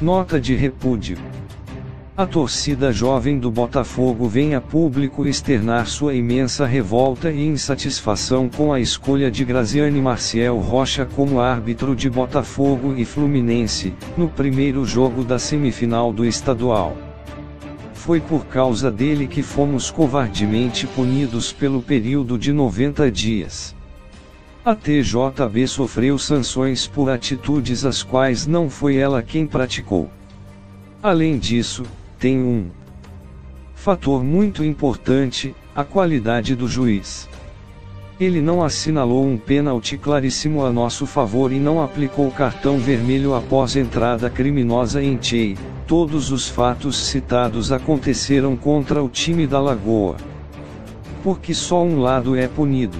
Nota de repúdio. A torcida jovem do Botafogo vem a público externar sua imensa revolta e insatisfação com a escolha de Graziane Marcial Rocha como árbitro de Botafogo e Fluminense, no primeiro jogo da semifinal do estadual. Foi por causa dele que fomos covardemente punidos pelo período de 90 dias. A TJB sofreu sanções por atitudes as quais não foi ela quem praticou. Além disso, tem um fator muito importante: a qualidade do juiz. Ele não assinalou um pênalti claríssimo a nosso favor e não aplicou cartão vermelho após entrada criminosa em Chey. Todos os fatos citados aconteceram contra o time da Lagoa. Porque só um lado é punido.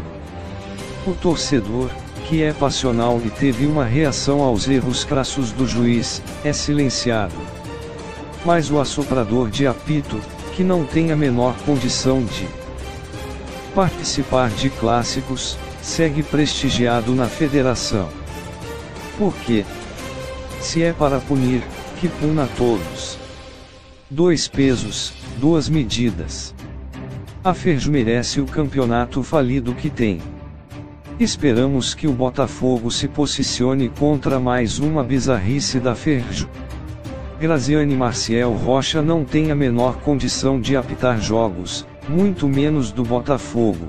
O torcedor, que é passional e teve uma reação aos erros crassos do juiz, é silenciado mas o assoprador de apito, que não tem a menor condição de participar de clássicos, segue prestigiado na federação. Por quê? Se é para punir, que puna todos. Dois pesos, duas medidas. A Ferjo merece o campeonato falido que tem. Esperamos que o Botafogo se posicione contra mais uma bizarrice da Ferjo. Graziane Marcial Rocha não tem a menor condição de apitar jogos, muito menos do Botafogo.